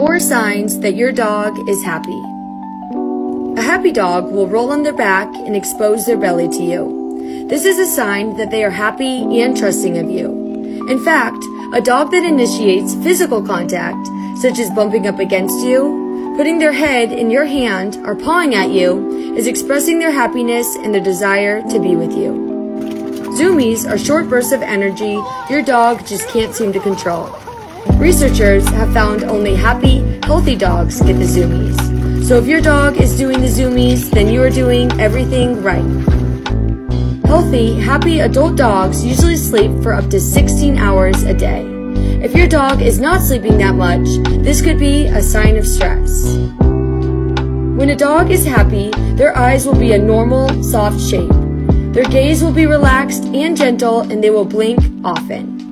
Four signs that your dog is happy. A happy dog will roll on their back and expose their belly to you. This is a sign that they are happy and trusting of you. In fact, a dog that initiates physical contact, such as bumping up against you, putting their head in your hand, or pawing at you, is expressing their happiness and their desire to be with you. Zoomies are short bursts of energy your dog just can't seem to control. Researchers have found only happy, healthy dogs get the zoomies. So if your dog is doing the zoomies, then you are doing everything right. Healthy, happy adult dogs usually sleep for up to 16 hours a day. If your dog is not sleeping that much, this could be a sign of stress. When a dog is happy, their eyes will be a normal, soft shape. Their gaze will be relaxed and gentle, and they will blink often.